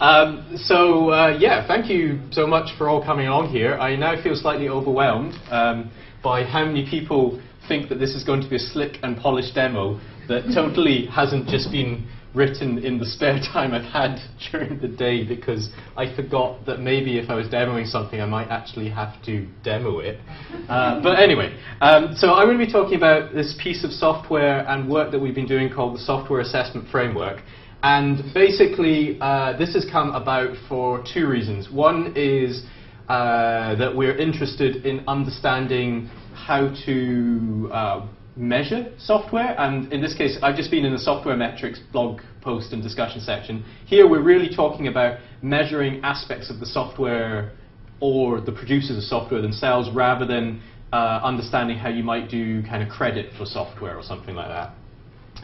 Um, so, uh, yeah, thank you so much for all coming along here. I now feel slightly overwhelmed um, by how many people think that this is going to be a slick and polished demo that totally hasn't just been written in the spare time I've had during the day because I forgot that maybe if I was demoing something I might actually have to demo it. Uh, but anyway, um, so I'm going to be talking about this piece of software and work that we've been doing called the Software Assessment Framework. And basically, uh, this has come about for two reasons. One is uh, that we're interested in understanding how to uh, measure software. And in this case, I've just been in the software metrics blog post and discussion section. Here, we're really talking about measuring aspects of the software or the producers of software themselves rather than uh, understanding how you might do kind of credit for software or something like that.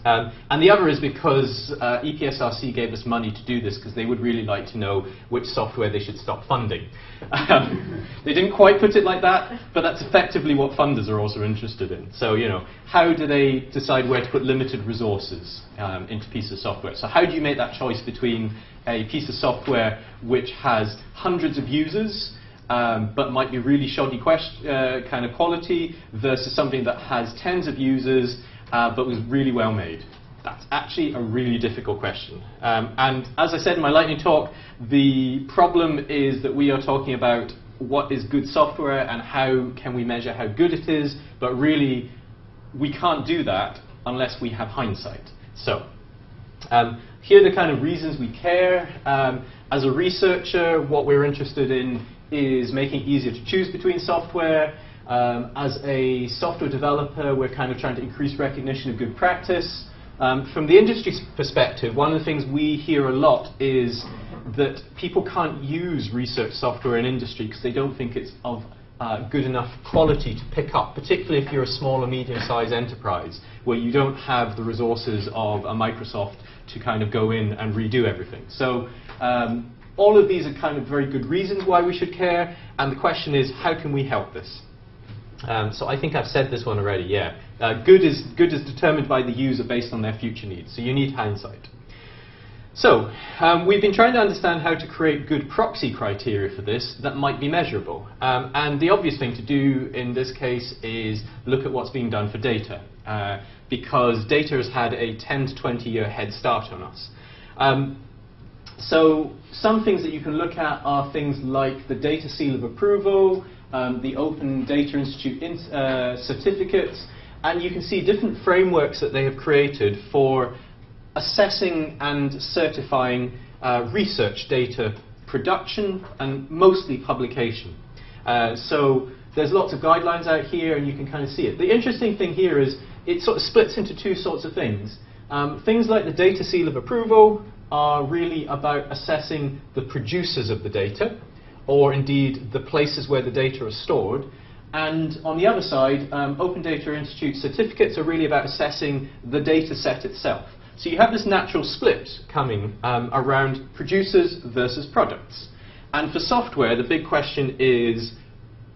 Um, and the other is because uh, EPSRC gave us money to do this because they would really like to know which software they should stop funding. Um, they didn't quite put it like that, but that's effectively what funders are also interested in. So, you know, how do they decide where to put limited resources um, into pieces of software? So how do you make that choice between a piece of software which has hundreds of users um, but might be really shoddy uh, kind of quality versus something that has tens of users uh, but was really well made? That's actually a really difficult question. Um, and as I said in my lightning talk, the problem is that we are talking about what is good software and how can we measure how good it is, but really we can't do that unless we have hindsight. So um, here are the kind of reasons we care. Um, as a researcher, what we're interested in is making it easier to choose between software, um, as a software developer, we're kind of trying to increase recognition of good practice. Um, from the industry perspective, one of the things we hear a lot is that people can't use research software in industry because they don't think it's of uh, good enough quality to pick up, particularly if you're a small or medium-sized enterprise where you don't have the resources of a Microsoft to kind of go in and redo everything. So um, all of these are kind of very good reasons why we should care, and the question is, how can we help this? Um, so I think I've said this one already, yeah. Uh, good, is, good is determined by the user based on their future needs, so you need hindsight. So, um, we've been trying to understand how to create good proxy criteria for this that might be measurable. Um, and the obvious thing to do in this case is look at what's being done for data, uh, because data has had a 10 to 20 year head start on us. Um, so some things that you can look at are things like the data seal of approval, um, the Open Data Institute in, uh, certificates, and you can see different frameworks that they have created for assessing and certifying uh, research data production and mostly publication. Uh, so there's lots of guidelines out here and you can kind of see it. The interesting thing here is it sort of splits into two sorts of things. Um, things like the data seal of approval are really about assessing the producers of the data or indeed the places where the data are stored. And on the other side, um, Open Data Institute certificates are really about assessing the data set itself. So you have this natural split coming um, around producers versus products. And for software, the big question is,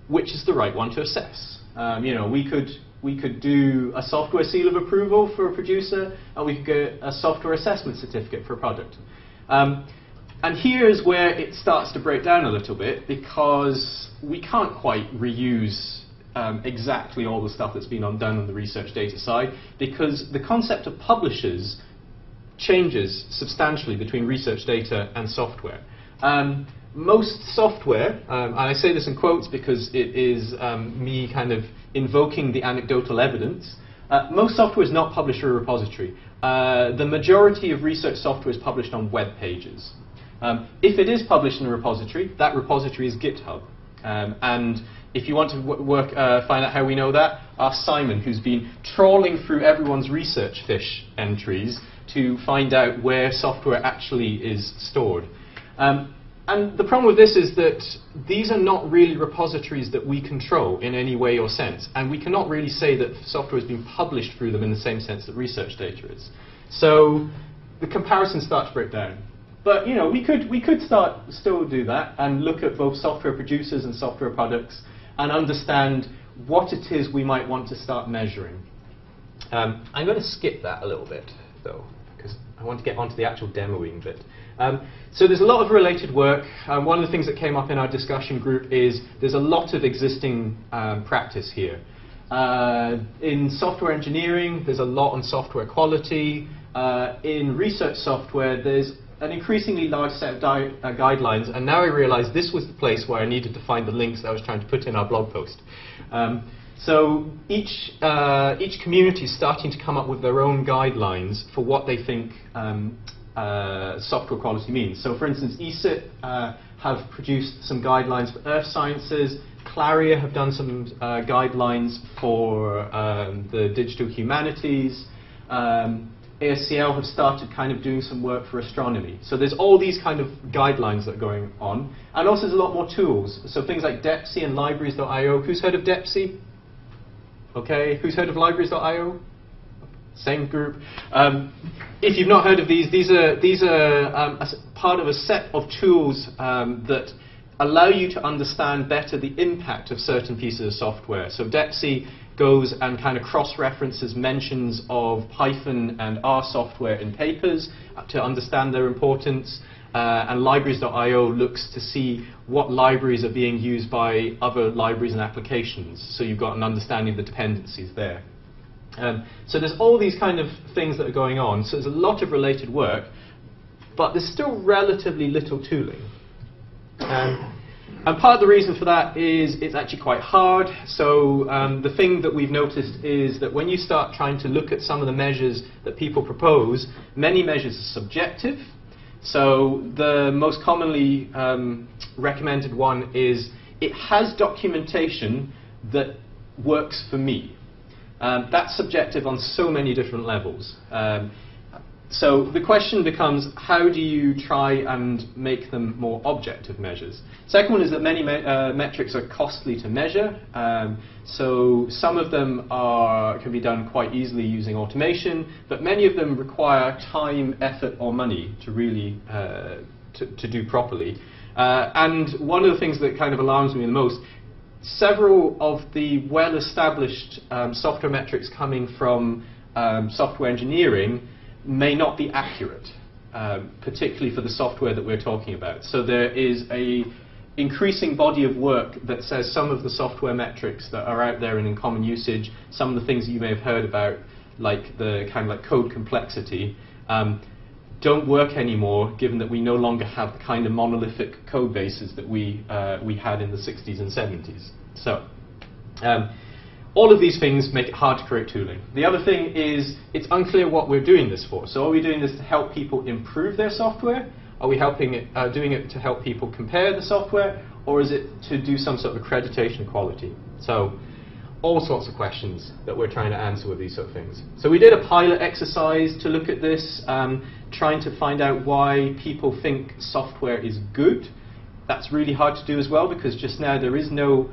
which is the right one to assess? Um, you know, we could, we could do a software seal of approval for a producer, and we could get a software assessment certificate for a product. Um, and here's where it starts to break down a little bit because we can't quite reuse um, exactly all the stuff that's been undone on the research data side because the concept of publishers changes substantially between research data and software. Um, most software, um, and I say this in quotes because it is um, me kind of invoking the anecdotal evidence, uh, most software is not published through a repository. Uh, the majority of research software is published on web pages. Um, if it is published in a repository, that repository is GitHub. Um, and if you want to work, uh, find out how we know that, ask Simon, who's been trawling through everyone's Researchfish entries to find out where software actually is stored. Um, and the problem with this is that these are not really repositories that we control in any way or sense. And we cannot really say that software has been published through them in the same sense that research data is. So the comparison starts to break down. But you know, we could we could start still do that and look at both software producers and software products and understand what it is we might want to start measuring. Um, I'm going to skip that a little bit, though. because I want to get onto the actual demoing bit. Um, so there's a lot of related work. Um, one of the things that came up in our discussion group is there's a lot of existing um, practice here. Uh, in software engineering, there's a lot on software quality. Uh, in research software, there's an increasingly large set of uh, guidelines, and now I realized this was the place where I needed to find the links I was trying to put in our blog post. Um, so each, uh, each community is starting to come up with their own guidelines for what they think um, uh, software quality means. So for instance, ESIP uh, have produced some guidelines for earth sciences, CLARIAH have done some uh, guidelines for um, the digital humanities, um, ASCL have started kind of doing some work for astronomy. So there's all these kind of guidelines that are going on. And also there's a lot more tools. So things like Depsy and libraries.io. Who's heard of Depsy? Okay, who's heard of libraries.io? Same group. Um, if you've not heard of these, these are, these are um, part of a set of tools um, that allow you to understand better the impact of certain pieces of software. So Depsy goes and kind of cross-references mentions of Python and R software in papers to understand their importance. Uh, and libraries.io looks to see what libraries are being used by other libraries and applications. So you've got an understanding of the dependencies there. Um, so there's all these kind of things that are going on. So there's a lot of related work, but there's still relatively little tooling. Um, and part of the reason for that is it's actually quite hard. So um, the thing that we've noticed is that when you start trying to look at some of the measures that people propose, many measures are subjective. So the most commonly um, recommended one is it has documentation that works for me. Um, that's subjective on so many different levels. Um, so the question becomes, how do you try and make them more objective measures? Second one is that many me uh, metrics are costly to measure. Um, so some of them are, can be done quite easily using automation, but many of them require time, effort, or money to really uh, to, to, do properly. Uh, and one of the things that kind of alarms me the most several of the well-established um, software metrics coming from um, software engineering may not be accurate, um, particularly for the software that we're talking about. So there is a increasing body of work that says some of the software metrics that are out there and in common usage, some of the things that you may have heard about, like the kind of like code complexity, um, don't work anymore, given that we no longer have the kind of monolithic code bases that we, uh, we had in the 60s and 70s. So, um, all of these things make it hard to create tooling. The other thing is it's unclear what we're doing this for. So are we doing this to help people improve their software? Are we helping it, uh, doing it to help people compare the software? Or is it to do some sort of accreditation quality? So all sorts of questions that we're trying to answer with these sort of things. So we did a pilot exercise to look at this, um, trying to find out why people think software is good. That's really hard to do as well because just now there is no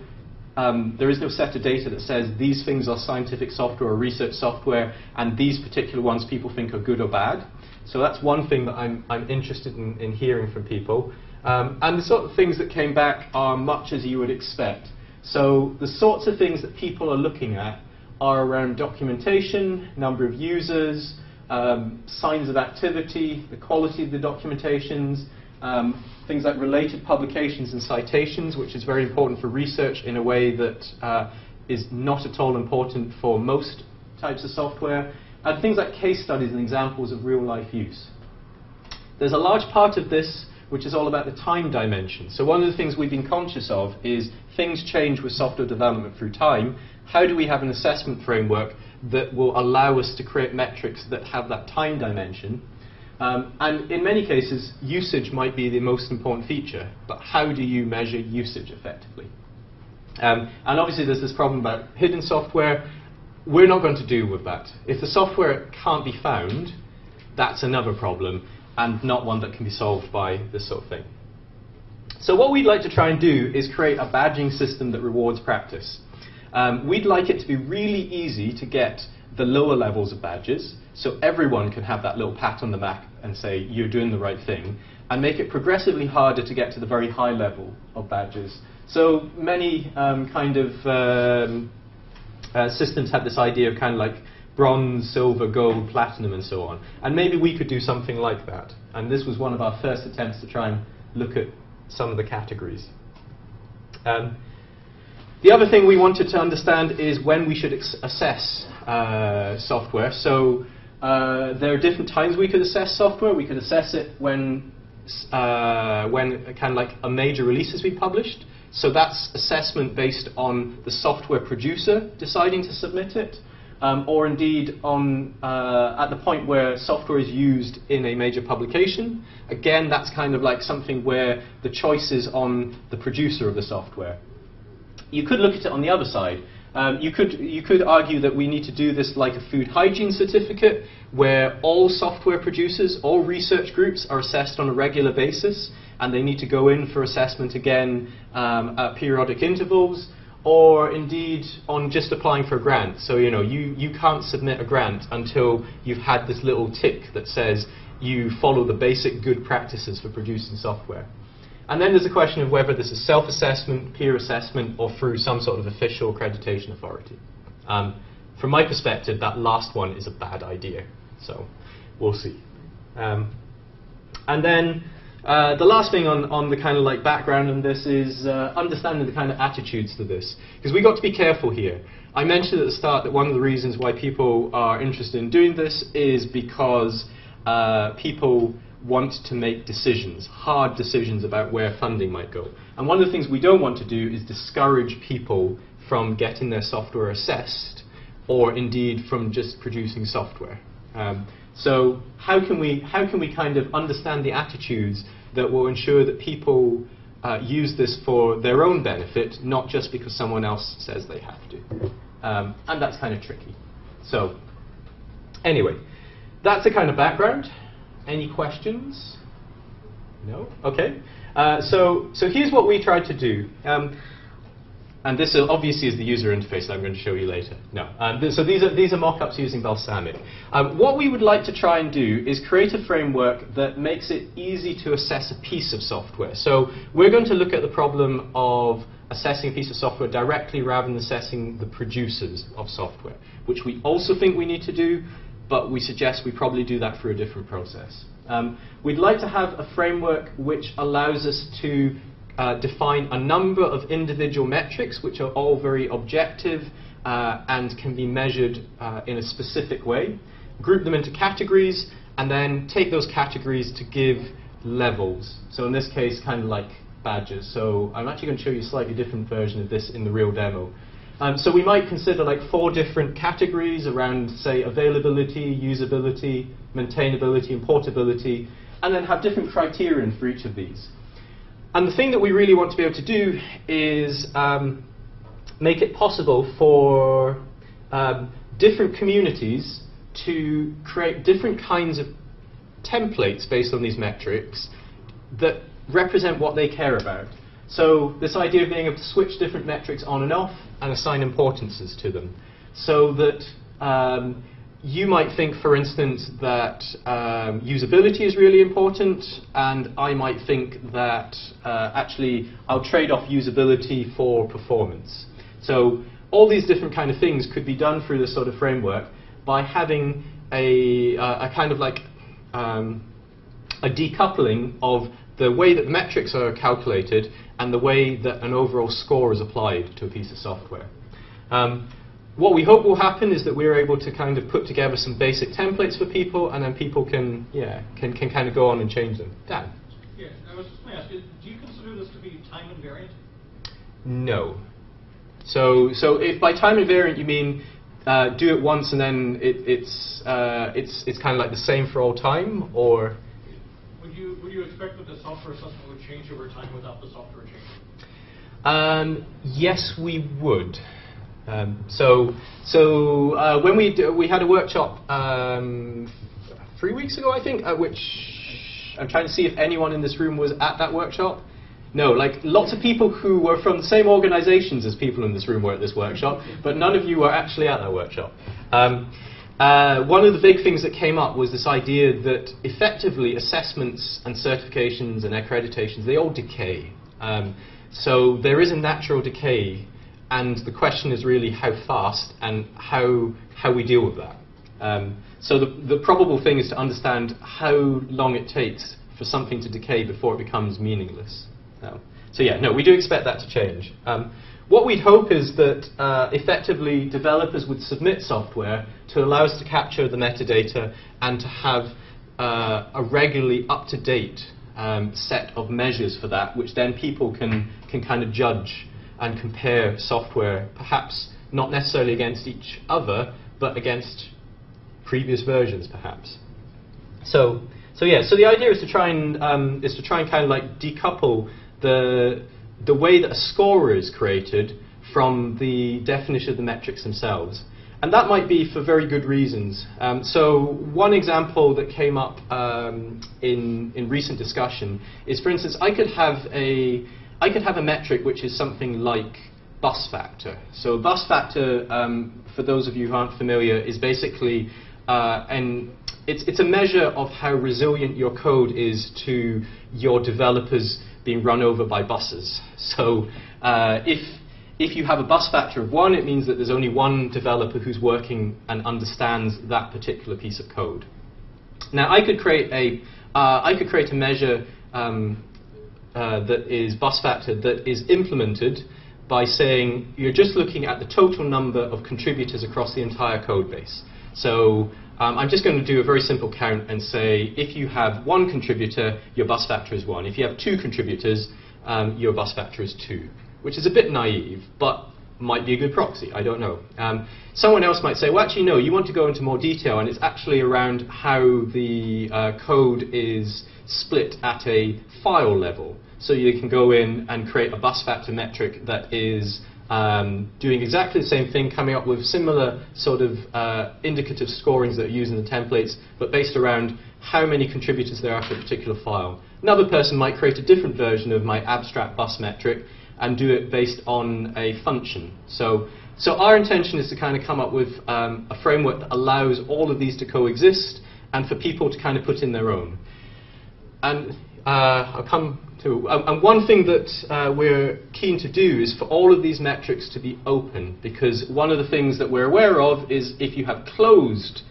um, there is no set of data that says these things are scientific software or research software and these particular ones people think are good or bad. So that's one thing that I'm, I'm interested in, in hearing from people. Um, and the sort of things that came back are much as you would expect. So the sorts of things that people are looking at are around documentation, number of users, um, signs of activity, the quality of the documentations, um, things like related publications and citations, which is very important for research in a way that uh, is not at all important for most types of software, and things like case studies and examples of real-life use. There's a large part of this which is all about the time dimension. So one of the things we've been conscious of is things change with software development through time. How do we have an assessment framework that will allow us to create metrics that have that time dimension um, and in many cases, usage might be the most important feature, but how do you measure usage effectively? Um, and obviously there's this problem about hidden software. We're not going to deal with that. If the software can't be found, that's another problem, and not one that can be solved by this sort of thing. So what we'd like to try and do is create a badging system that rewards practice. Um, we'd like it to be really easy to get the lower levels of badges, so everyone can have that little pat on the back and say, you're doing the right thing, and make it progressively harder to get to the very high level of badges. So many um, kind of um, uh, systems have this idea of kind of like bronze, silver, gold, platinum, and so on. And maybe we could do something like that. And this was one of our first attempts to try and look at some of the categories. Um, the other thing we wanted to understand is when we should assess uh, software. So uh, there are different times we could assess software. We could assess it when, uh, when kind of like a major release has been published. So that's assessment based on the software producer deciding to submit it, um, or indeed on uh, at the point where software is used in a major publication. Again, that's kind of like something where the choice is on the producer of the software. You could look at it on the other side. Um, you, could, you could argue that we need to do this like a food hygiene certificate, where all software producers, all research groups are assessed on a regular basis, and they need to go in for assessment again um, at periodic intervals, or indeed on just applying for a grant. So you know, you, you can't submit a grant until you've had this little tick that says you follow the basic good practices for producing software. And then there's a question of whether this is self-assessment, peer assessment, or through some sort of official accreditation authority. Um, from my perspective, that last one is a bad idea. So we'll see. Um, and then uh, the last thing on, on the kind of like background on this is uh, understanding the kind of attitudes to this. Because we got to be careful here. I mentioned at the start that one of the reasons why people are interested in doing this is because uh, people want to make decisions, hard decisions about where funding might go. And one of the things we don't want to do is discourage people from getting their software assessed or indeed from just producing software. Um, so how can we how can we kind of understand the attitudes that will ensure that people uh, use this for their own benefit, not just because someone else says they have to? Um, and that's kind of tricky. So anyway, that's the kind of background. Any questions? No? Okay. Uh, so, so here's what we tried to do. Um, and this obviously is the user interface I'm going to show you later. No. Um, th so these are, these are mock-ups using Balsamiq. Um, what we would like to try and do is create a framework that makes it easy to assess a piece of software. So we're going to look at the problem of assessing a piece of software directly rather than assessing the producers of software, which we also think we need to do, but we suggest we probably do that through a different process. Um, we'd like to have a framework which allows us to uh, define a number of individual metrics which are all very objective uh, and can be measured uh, in a specific way, group them into categories, and then take those categories to give levels. So in this case, kind of like badges. So I'm actually going to show you a slightly different version of this in the real demo. Um, so we might consider like four different categories around, say, availability, usability, maintainability, and portability, and then have different criterion for each of these. And the thing that we really want to be able to do is um, make it possible for um, different communities to create different kinds of templates based on these metrics that represent what they care about. So this idea of being able to switch different metrics on and off and assign importances to them. So that um, you might think, for instance, that um, usability is really important, and I might think that uh, actually I'll trade off usability for performance. So all these different kind of things could be done through this sort of framework by having a, uh, a kind of like um, a decoupling of the way that the metrics are calculated and the way that an overall score is applied to a piece of software. Um, what we hope will happen is that we're able to kind of put together some basic templates for people, and then people can, yeah, can, can kind of go on and change them. Dan? Yeah, I was just going to ask you, do you consider this to be time invariant? No. So, so if by time invariant you mean uh, do it once and then it, it's, uh, it's, it's kind of like the same for all time, or? You, expect that the software assessment would change over time without the software changing? Um, yes, we would. Um, so, so uh, when we we had a workshop um, three weeks ago, I think, at which I'm trying to see if anyone in this room was at that workshop. No, like lots of people who were from the same organizations as people in this room were at this workshop, but none of you were actually at that workshop. Um, uh, one of the big things that came up was this idea that effectively assessments and certifications and accreditations, they all decay. Um, so there is a natural decay, and the question is really how fast and how, how we deal with that. Um, so the, the probable thing is to understand how long it takes for something to decay before it becomes meaningless. Um, so yeah, no, we do expect that to change. Um, what we'd hope is that uh, effectively developers would submit software to allow us to capture the metadata and to have uh, a regularly up-to-date um, set of measures for that, which then people can, can kind of judge and compare software, perhaps not necessarily against each other, but against previous versions, perhaps. So, so yeah, so the idea is to try and um, is to try and kind of like decouple the the way that a score is created from the definition of the metrics themselves. And that might be for very good reasons. Um, so one example that came up um, in, in recent discussion is, for instance, I could have a I could have a metric which is something like bus factor. So bus factor, um, for those of you who aren't familiar, is basically uh, an it's, it's a measure of how resilient your code is to your developers being run over by buses. So uh, if if you have a bus factor of one, it means that there's only one developer who's working and understands that particular piece of code. Now, I could create a uh, I could create a measure um, uh, that is bus factor that is implemented by saying you're just looking at the total number of contributors across the entire code base. So um, I'm just going to do a very simple count and say if you have one contributor, your bus factor is one. If you have two contributors, um, your bus factor is two, which is a bit naive, but might be a good proxy. I don't know. Um, someone else might say, well, actually, no, you want to go into more detail, and it's actually around how the uh, code is split at a file level. So you can go in and create a bus factor metric that is um, doing exactly the same thing, coming up with similar sort of uh, indicative scorings that are used in the templates, but based around how many contributors there are for a particular file. Another person might create a different version of my abstract bus metric and do it based on a function. So, so our intention is to kind of come up with um, a framework that allows all of these to coexist and for people to kind of put in their own. And uh, I'll come to, um, and one thing that uh, we're keen to do is for all of these metrics to be open, because one of the things that we're aware of is if you have closed,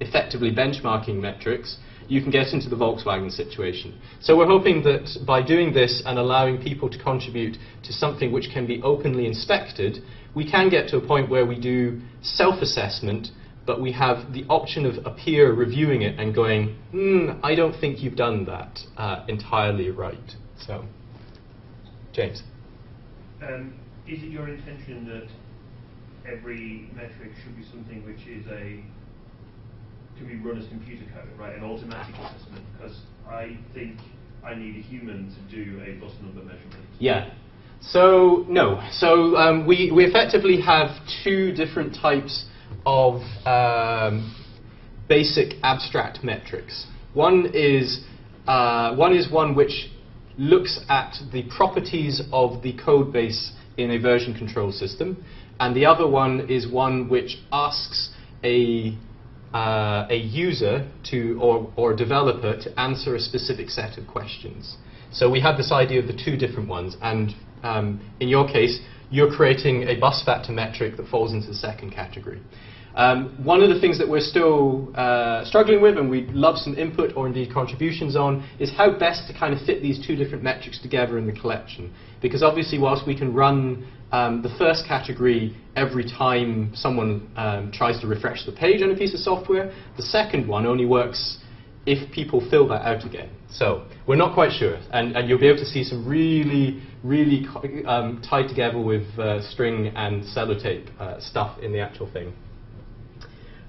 effectively benchmarking metrics, you can get into the Volkswagen situation. So we're hoping that by doing this and allowing people to contribute to something which can be openly inspected, we can get to a point where we do self-assessment but we have the option of a peer reviewing it and going, hmm, I don't think you've done that uh, entirely right. So, James. Um, is it your intention that every metric should be something which is a can be run as computer code, right, an automatic assessment? Because I think I need a human to do a bus number measurement. Yeah. So no. So um, we we effectively have two different types of um, basic abstract metrics. One is, uh, one is one which looks at the properties of the code base in a version control system, and the other one is one which asks a, uh, a user to, or, or a developer to answer a specific set of questions. So we have this idea of the two different ones, and um, in your case, you're creating a bus factor metric that falls into the second category. Um, one of the things that we're still uh, struggling with, and we'd love some input or indeed contributions on, is how best to kind of fit these two different metrics together in the collection. Because obviously, whilst we can run um, the first category every time someone um, tries to refresh the page on a piece of software, the second one only works if people fill that out again. So we're not quite sure, and, and you'll be able to see some really, really um, tied together with uh, string and sellotape uh, stuff in the actual thing.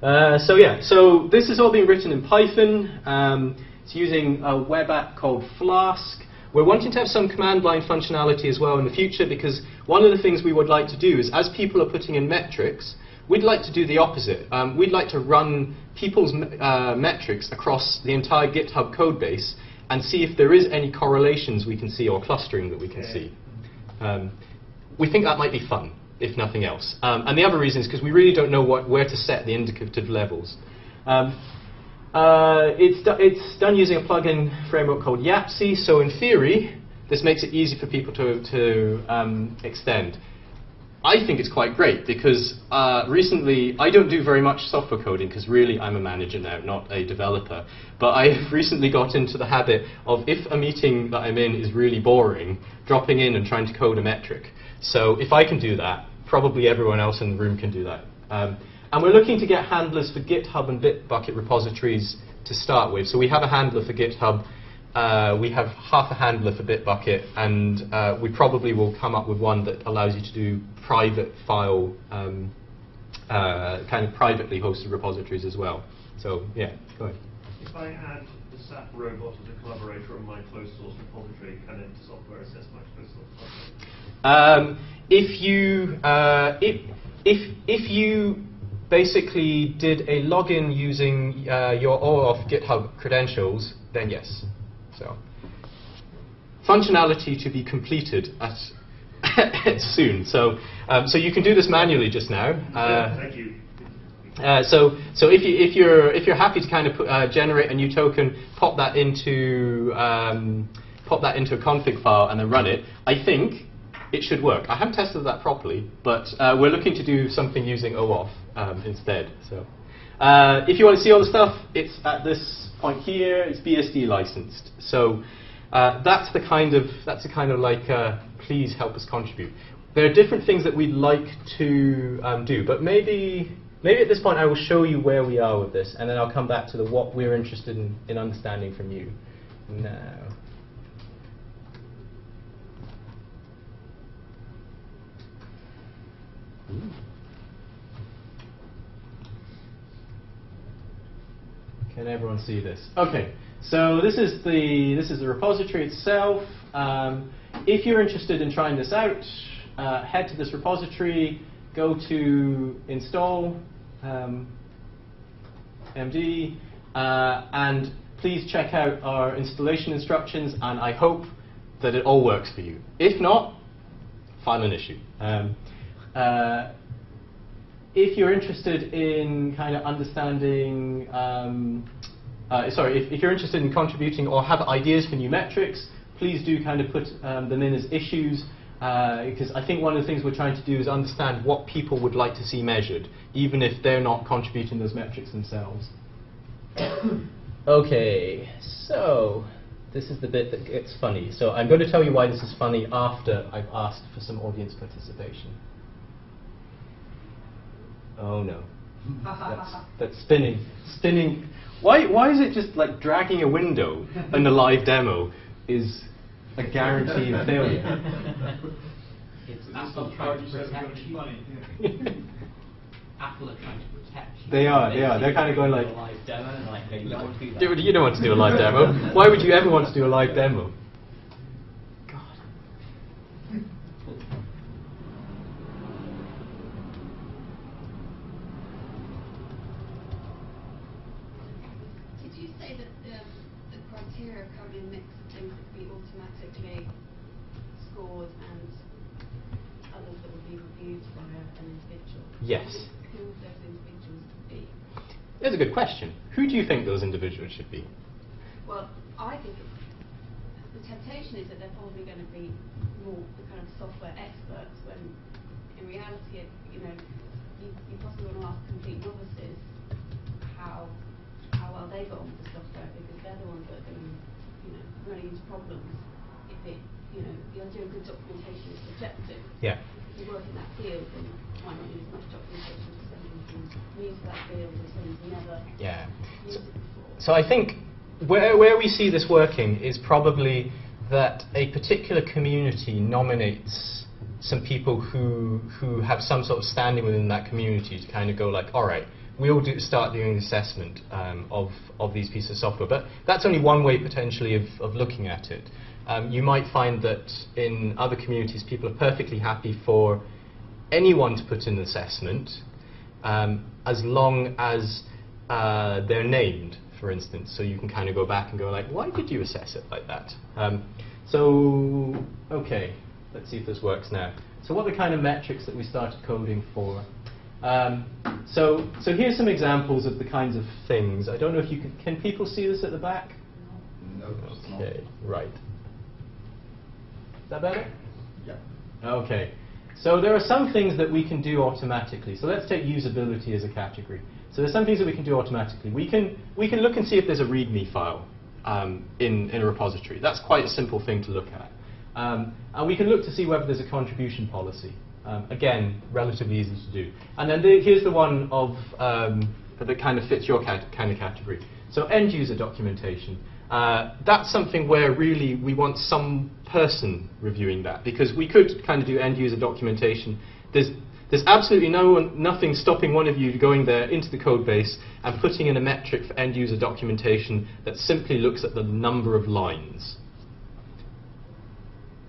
Uh, so yeah, so this is all being written in Python. Um, it's using a web app called Flask. We're wanting to have some command line functionality as well in the future because one of the things we would like to do is as people are putting in metrics, we'd like to do the opposite. Um, we'd like to run people's uh, metrics across the entire GitHub code base and see if there is any correlations we can see or clustering that we can see. Um, we think that might be fun if nothing else. Um, and the other reason is because we really don't know what, where to set the indicative levels. Um, uh, it's, do, it's done using a plugin framework called Yapsy, so in theory, this makes it easy for people to, to um, extend. I think it's quite great because uh, recently I don't do very much software coding because really I'm a manager now, not a developer. But I've recently got into the habit of if a meeting that I'm in is really boring, dropping in and trying to code a metric. So if I can do that, probably everyone else in the room can do that. Um, and we're looking to get handlers for GitHub and Bitbucket repositories to start with. So we have a handler for GitHub, uh, we have half a handler for Bitbucket, and uh, we probably will come up with one that allows you to do private file, um, uh, kind of privately hosted repositories as well. So yeah, go ahead. If I the SAP robot as a collaborator on my closed source repository, can it software assess my closed source repository? Um, if you uh, if if if you basically did a login using uh, your OAuth GitHub credentials, then yes. So functionality to be completed at soon. So um, so you can do this manually just now. Uh, Thank you. Uh, so, so if, you, if, you're, if you're happy to kind of uh, generate a new token, pop that into um, pop that into a config file and then run it, I think it should work. I haven't tested that properly, but uh, we're looking to do something using OAuth um, instead. So, uh, if you want to see all the stuff, it's at this point here. It's BSD licensed. So. Uh, that's the kind of that's the kind of like uh, please help us contribute. There are different things that we'd like to um, do, but maybe maybe at this point I will show you where we are with this, and then I'll come back to the what we're interested in, in understanding from you. Now. Can everyone see this? Okay, so this is the this is the repository itself. Um, if you're interested in trying this out, uh, head to this repository, go to install um, MD, uh, and please check out our installation instructions. And I hope that it all works for you. If not, file an issue. Um, uh, if you're interested in kind of understanding, um, uh, sorry, if, if, you're interested in contributing or have ideas for new metrics, please do kind of put um, them in as issues. Because uh, I think one of the things we're trying to do is understand what people would like to see measured, even if they're not contributing those metrics themselves. okay, so this is the bit that gets funny. So I'm going to tell you why this is funny after I've asked for some audience participation. Oh no. that's, that's spinning. Spinning. Why, why is it just like dragging a window in a live demo is a guarantee of failure? It's Apple trying to protect you. Apple are trying to protect you. They are, they are. They're kind of going like, demo like, no, you don't do that. Dude, you don't want to do a live demo. Why would you ever want to do a live demo? Did you say that the, criteria currently mix things that would be automatically scored and others that would be reviewed by an individual? Yes. Who would those individuals be? That's a good question. Who do you think those individuals should be? Well, I think it's, the temptation is that they're probably going to be more the kind of software experts when in reality, it, you know, you, you possibly want to ask complete novices how well they got on with the software because they're the ones that are going to, you know, running into problems if it, you know, the idea of good documentation is subjective. Yeah. If you work in that field, then you might not as much documentation as someone who's new to that field or someone who's never Yeah. used it before. So I think where, where we see this working is probably that a particular community nominates some people who, who have some sort of standing within that community to kind of go like, all right, we'll do, start doing assessment um, of, of these pieces of software. But that's only one way potentially of, of looking at it. Um, you might find that in other communities people are perfectly happy for anyone to put in an assessment um, as long as uh, they're named, for instance. So you can kind of go back and go like, why did you assess it like that? Um, so, okay, let's see if this works now. So what are the kind of metrics that we started coding for? Um, so, so here's some examples of the kinds of things. I don't know if you can, can people see this at the back? No. Okay, right. Is that better? Yeah. Okay. So there are some things that we can do automatically. So let's take usability as a category. So there's some things that we can do automatically. We can, we can look and see if there's a README file um, in, in a repository. That's quite a simple thing to look at. Um, and we can look to see whether there's a contribution policy. Um, again, relatively easy to do. And then the, here's the one of um, that kind of fits your cat kind of category. So end user documentation. Uh, that's something where really we want some person reviewing that because we could kind of do end user documentation. There's, there's absolutely no one, nothing stopping one of you going there into the code base and putting in a metric for end user documentation that simply looks at the number of lines.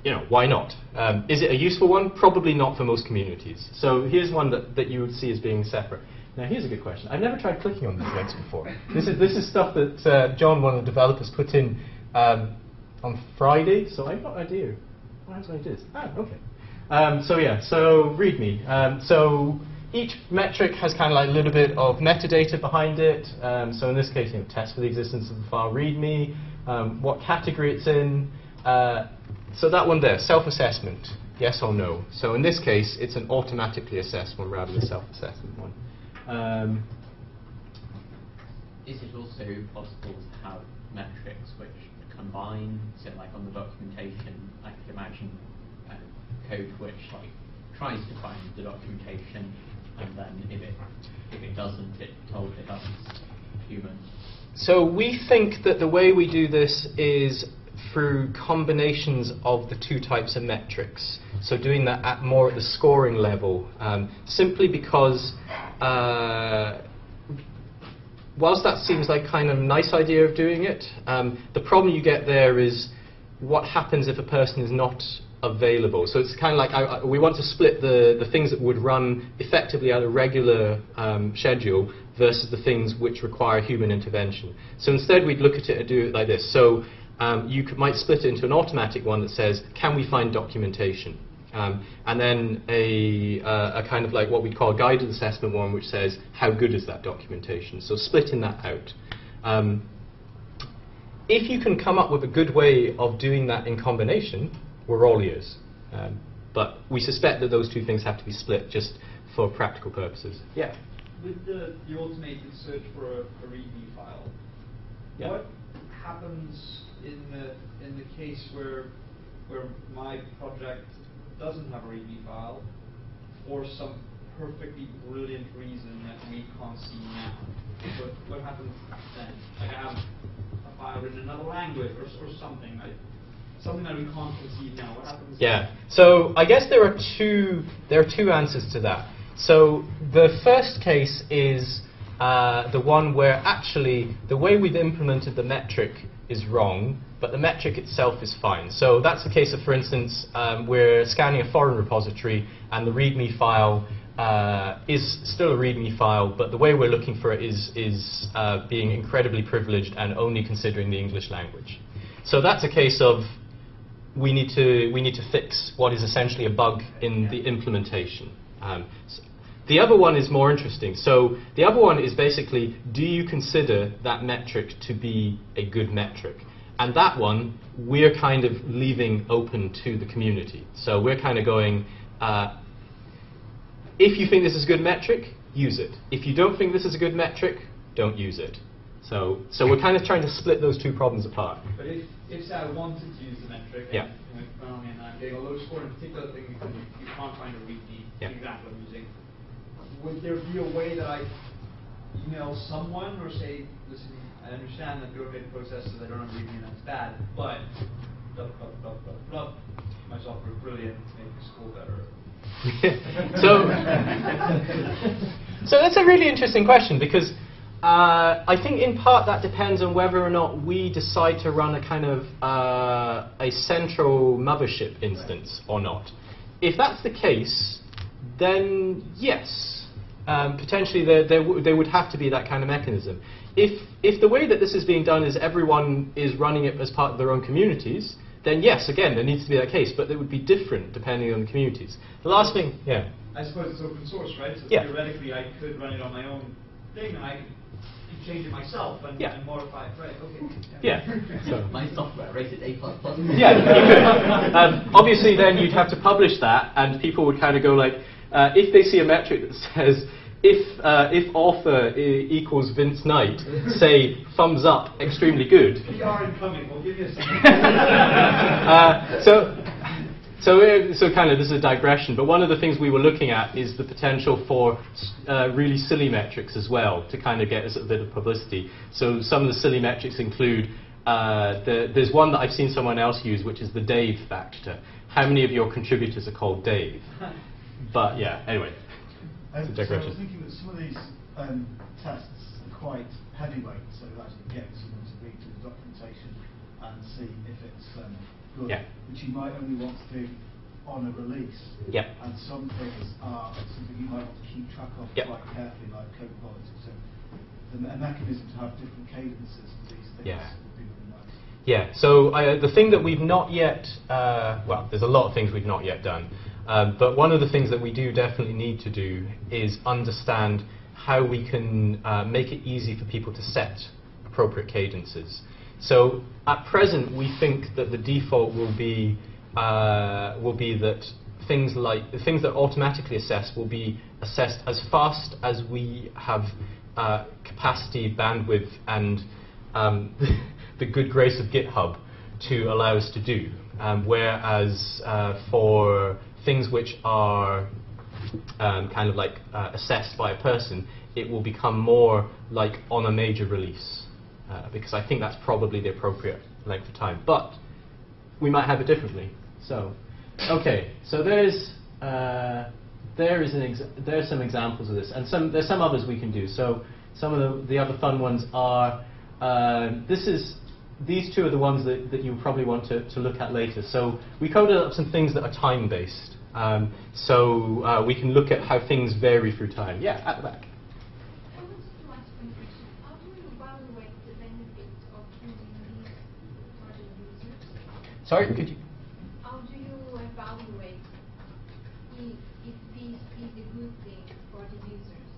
You know, why not? Um, is it a useful one? Probably not for most communities. So here's one that, that you would see as being separate. Now here's a good question. I've never tried clicking on these links before. This is, this is stuff that uh, John, one of the developers, put in um, on Friday, so I've got idea. Why has I? Ah, okay. Um, so yeah, so README. Um, so each metric has kind of like a little bit of metadata behind it. Um, so in this case, you know, test for the existence of the file README, um, what category it's in. Uh, so that one there, self-assessment, yes or no. So in this case, it's an automatically assessed one rather than a self-assessment one. Um, Is it also possible to have metrics which combine, so like on the documentation, I could imagine uh, code which like tries to find the documentation, and then if it if it doesn't, it told it up human. So we think that the way we do this is through combinations of the two types of metrics. So doing that at more at the scoring level, um, simply because uh, whilst that seems like kind of a nice idea of doing it, um, the problem you get there is what happens if a person is not available. So it's kind of like I, I, we want to split the, the things that would run effectively at a regular um, schedule versus the things which require human intervention. So instead we'd look at it and do it like this. So um, you could, might split it into an automatic one that says, can we find documentation? Um, and then a, uh, a kind of like what we call a guided assessment one, which says, how good is that documentation? So splitting that out. Um, if you can come up with a good way of doing that in combination, we're all ears. Um, but we suspect that those two things have to be split just for practical purposes. Yeah. With the, the automated search for a, a README file, Yeah. what happens in the in the case where where my project doesn't have a README file for some perfectly brilliant reason that we can't see now? What, what happens then? Like I have a file in another language or, or something. I, something that we can't conceive now. What happens? Yeah. So I guess there are two there are two answers to that. So the first case is uh, the one where actually the way we've implemented the metric is wrong, but the metric itself is fine. So that's the case of, for instance, um, we're scanning a foreign repository and the README file uh, is still a README file, but the way we're looking for it is, is uh, being incredibly privileged and only considering the English language. So that's a case of we need to we need to fix what is essentially a bug in the implementation. Um, the other one is more interesting. So the other one is basically, do you consider that metric to be a good metric? And that one we're kind of leaving open to the community. So we're kind of going, uh, if you think this is a good metric, use it. If you don't think this is a good metric, don't use it. So, so we're kind of trying to split those two problems apart. But if, if I wanted to use the metric, Yeah. and you know, and I'm getting a low score in a particular thing you, you can't find a README Yeah. example I'm using, would there be a way that I email someone or say, listen, I understand that your bid process says I don't agree README and that's bad, but blah, blah, blah, blah, blah, my software is brilliant, make the school better. so, so that's a really interesting question because uh, I think in part that depends on whether or not we decide to run a kind of uh, a central mothership instance or not. If that's the case, then yes, um, potentially there, there, w- there would have to be that kind of mechanism. If, if the way that this is being done is everyone is running it as part of their own communities, then yes, again, there needs to be that case, but it would be different depending on the communities. The last thing, yeah. I suppose it's open source, right? So Yeah. theoretically I could run it on my own thing and I could change it myself and, Yeah. and modify it. Right. Okay. Yeah. So. My software rated A++. Yeah, you could. Um, obviously, then you'd have to publish that, and people would kind of go like, uh, if they see a metric that says if uh, if author equals Vince Knight, say thumbs up, extremely good. PR incoming. We'll give you a second. uh, so, so, so kind of this is a digression, but one of the things we were looking at is the potential for uh, really silly metrics as well to kind of get us a bit of publicity. So some of the silly metrics include uh, the, there's one that I've seen someone else use, which is the Dave factor. How many of your contributors are called Dave? But yeah, anyway. Um, so I was thinking that some of these um, tests are quite heavyweight, so actually getting someone to read through the documentation and see if it's um, good, Yeah. which you might only want to do on a release. Yeah. And some things are something you might want to keep track of Yeah. quite carefully, like code quality. So the a mechanism to have different cadences for these things Yeah. would be really nice. Yeah, so uh, the thing that we've not yet, uh, well, there's a lot of things we've not yet done, um, but one of the things that we do definitely need to do is understand how we can uh, make it easy for people to set appropriate cadences. So at present, we think that the default will be uh, will be that things like the things that automatically assess will be assessed as fast as we have uh, capacity, bandwidth, and um, the good grace of GitHub to allow us to do. Um, whereas uh, for things which are um, kind of like uh, assessed by a person, it will become more like on a major release. Uh, because I think that's probably the appropriate length of time. But we might have it differently. So, okay, so there's uh, there is an are some examples of this, and some there's some others we can do. So some of the, the other fun ones are uh, this is these two are the ones that, that you probably want to, to look at later. So we coded up some things that are time based. Um, so uh, we can look at how things vary through time. Yeah, at the back. I wanted to ask one question. How do you evaluate the benefits of using these for the users? Sorry, could you? How do you evaluate if, if this is a good thing for the users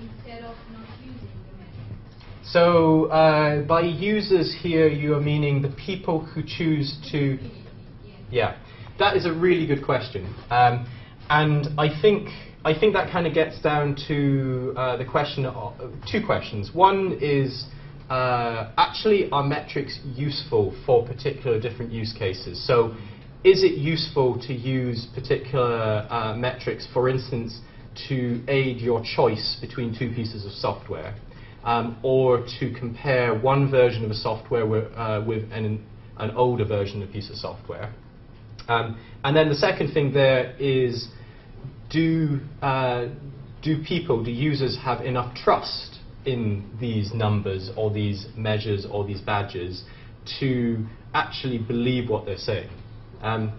instead of not using the metrics? So uh, by users here, you are meaning the people who choose to. Yeah, that is a really good question, um, and I think I think that kind of gets down to uh, the question of two questions. One is uh, actually are metrics useful for particular different use cases? So, is it useful to use particular uh, metrics, for instance, to aid your choice between two pieces of software? um, or to compare one version of a software with, uh, with an, an older version of a piece of software. Um, and then the second thing there is do, uh, do people, do users have enough trust in these numbers or these measures or these badges to actually believe what they're saying? Um,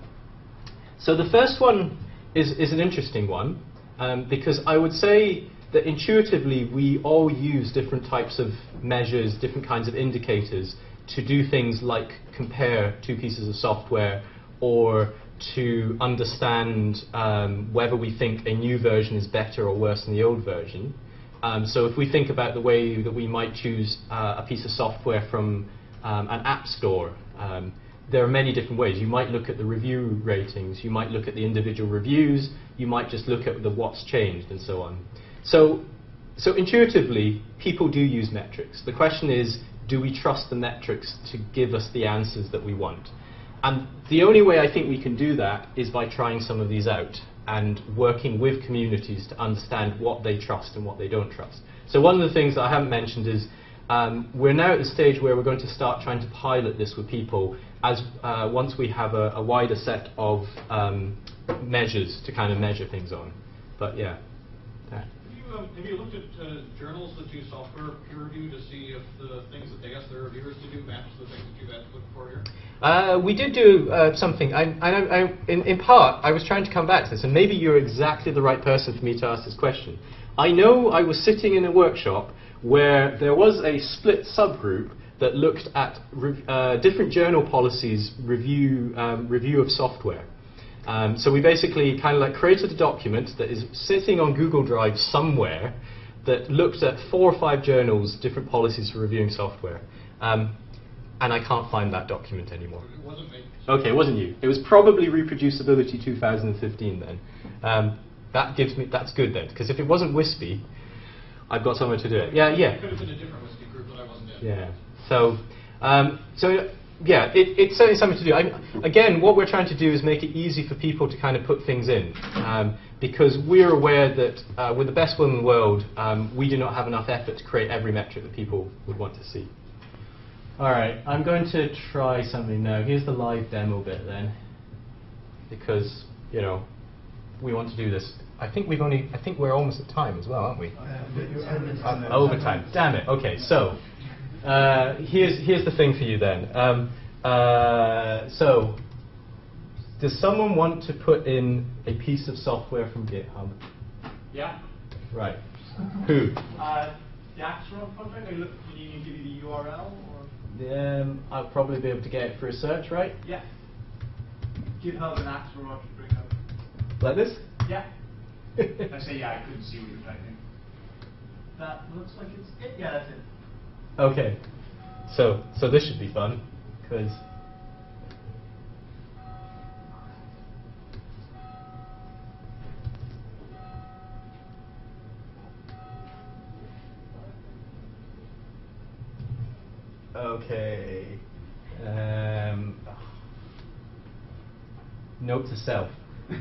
so the first one is, is an interesting one um, because I would say that intuitively we all use different types of measures, different kinds of indicators to do things like compare two pieces of software or to understand um, whether we think a new version is better or worse than the old version. Um, so if we think about the way that we might choose uh, a piece of software from um, an app store, um, there are many different ways. You might look at the review ratings, you might look at the individual reviews, you might just look at the what's changed and so on. So, so intuitively, people do use metrics. The question is, do we trust the metrics to give us the answers that we want? And the only way I think we can do that is by trying some of these out and working with communities to understand what they trust and what they don't trust. So one of the things that I haven't mentioned is um, we're now at the stage where we're going to start trying to pilot this with people as uh, once we have a, a wider set of um, measures to kind of measure things on. But yeah, that. Have you, um, have you looked at uh, journals that do software peer review to see if the things that they ask their reviewers to do match the things that you've asked looking for here? Uh, we did do uh, something. I, I, I, in, in part, I was trying to come back to this, and maybe you're exactly the right person for me to ask this question. I know I was sitting in a workshop where there was a split subgroup that looked at uh, different journal policies review um, review of software. Um, so we basically kind of like created a document that is sitting on Google Drive somewhere that looked at four or five journals, different policies for reviewing software. Um, and I can't find that document anymore. It wasn't me. Okay, it wasn't you. It was probably Reproducibility 2015 then. Um, that gives me, that's good then, because if it wasn't WSSSPE, I've got somewhere to do it. Yeah, yeah. It could have been a different WSSSPE group, but I wasn't in. Yeah. So, um, so yeah, it, it's certainly something to do. I, again, what we're trying to do is make it easy for people to kind of put things in, um, because we're aware that uh, with the best will in the world, um, we do not have enough effort to create every metric that people would want to see. All right, I'm going to try something now. Here's the live demo bit then, because you know we want to do this. I think we've only. I think we're almost at time as well, aren't we? Uh, overtime. Damn it. Okay, so uh, here's here's the thing for you then. Um, uh, so, does someone want to put in a piece of software from GitHub? Yeah. Right. Who? Uh, the Axeron project, are you look, do you need to give you the URL or? Um, I'll probably be able to get it for a search, right? Yeah. GitHub and Axeron to bring up. Like this? Yeah. I say yeah, I couldn't see what you're typing. That looks like it's it. Yeah, that's it. Okay. So so this should be fun because Okay. Um, note to self.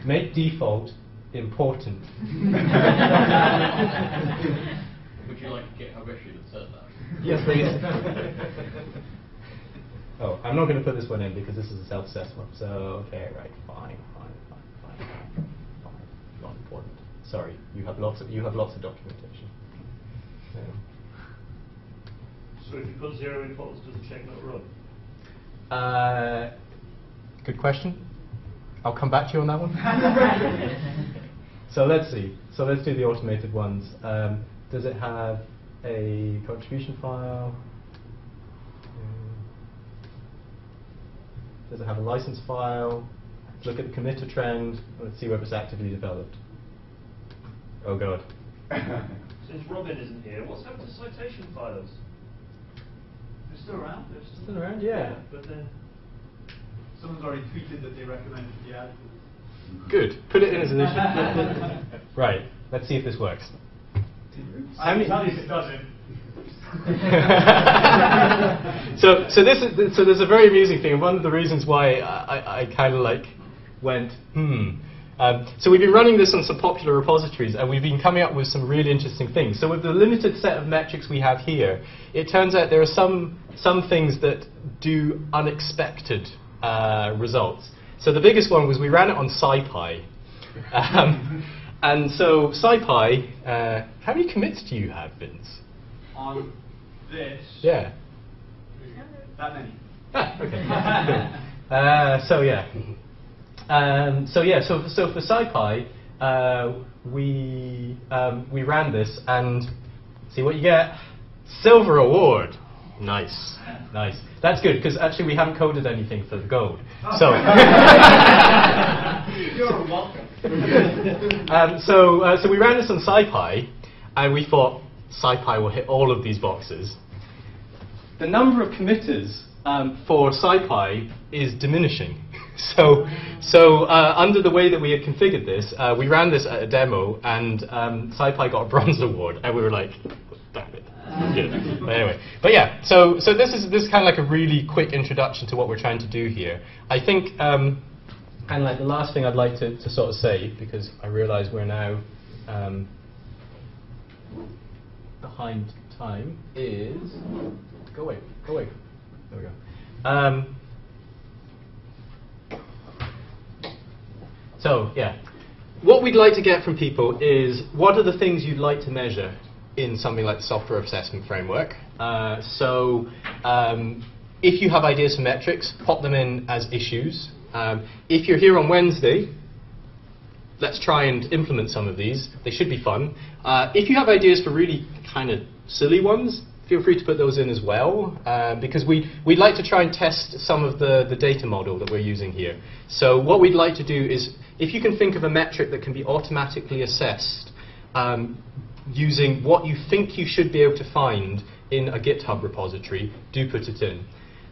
Make default important. Would you like a GitHub issue that says that? Yes, please. oh, I'm not going to put this one in because this is a self-assessed one. So, okay, right, fine, fine, fine, fine, fine, fine. Not important. Sorry, you have lots of you have lots of documentation. Um, So if you put zero in false, does the check not run? Uh, good question. I'll come back to you on that one. so let's see. So let's do the automated ones. Um, does it have a contribution file? Does it have a license file? Look at the committer trend. Let's see whether it's actively developed. Oh god. Since Robin isn't here, what's happened to citation files? They're still around. They're still, Still around? Yeah. But then, Someone's already tweeted that they recommended the ad. Good. Put it in as an issue. right. Let's see if this works. I tell you if it doesn't. so, so this is so there's a very amusing thing, and one of the reasons why I, I, I kind of like went hmm. Um, so we've been running this on some popular repositories, and we've been coming up with some really interesting things. So with the limited set of metrics we have here, it turns out there are some some things that do unexpected uh, results. So the biggest one was we ran it on SciPy. Um, and so SciPy, uh, how many commits do you have, Vince? On this. Yeah. That many. Ah, okay. Uh, so yeah. Um, so yeah. So so for SciPy, uh, we um, we ran this and see what you get. Silver award. Nice, nice. That's good because actually we haven't coded anything for the gold. So. You're welcome. um, so, uh, so we ran this on SciPy, and we thought SciPy will hit all of these boxes. The number of committers um, for SciPy is diminishing. so, so uh, under the way that we had configured this, uh, we ran this at a demo, and um, SciPy got a bronze award, and we were like, damn it. Good. But anyway, but yeah, so so this is this is kind of like a really quick introduction to what we're trying to do here. I think um, and like the last thing I'd like to, to sort of say, because I realise we're now um, behind time, is go away, go away. There we go. Um, so yeah, what we'd like to get from people is what are the things you'd like to measure in something like the software assessment framework. Uh, so um, if you have ideas for metrics, pop them in as issues. Um, if you're here on Wednesday, let's try and implement some of these. They should be fun. Uh, if you have ideas for really kind of silly ones, feel free to put those in as well, uh, because we, we'd like to try and test some of the, the data model that we're using here. So what we'd like to do is, if you can think of a metric that can be automatically assessed, um, using what you think you should be able to find in a GitHub repository, do put it in.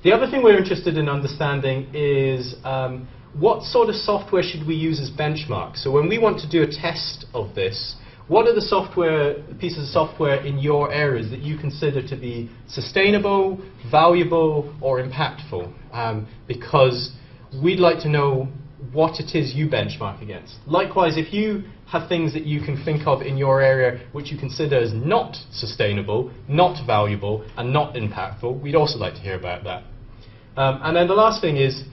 The other thing we're interested in understanding is um, what sort of software should we use as benchmark? So when we want to do a test of this, what are the software pieces of software in your areas that you consider to be sustainable, valuable, or impactful? Um, because we'd like to know what it is you benchmark against. Likewise, if you have things that you can think of in your area which you consider as not sustainable, not valuable, and not impactful, we'd also like to hear about that. Um, and then the last thing is,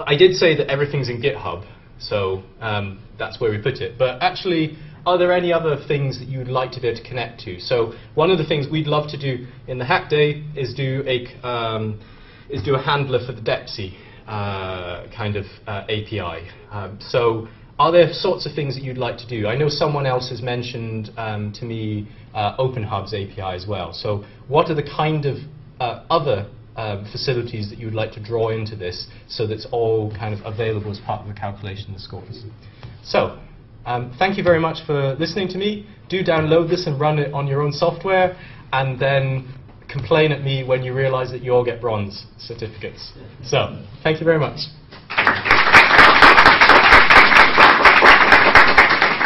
I did say that everything's in GitHub, so um, that's where we put it. But actually, are there any other things that you'd like to be able to connect to? So one of the things we'd love to do in the Hack Day is do a um, is do a handler for the Depsy kind of uh, API. Um, so are there sorts of things that you'd like to do? I know someone else has mentioned um, to me uh, OpenHub's API as well. So what are the kind of uh, other um, facilities that you would like to draw into this so that it's all kind of available as part of the calculation of the scores? So um, thank you very much for listening to me. Do download this and run it on your own software and then complain at me when you realize that you all get bronze certificates. So, thank you very much.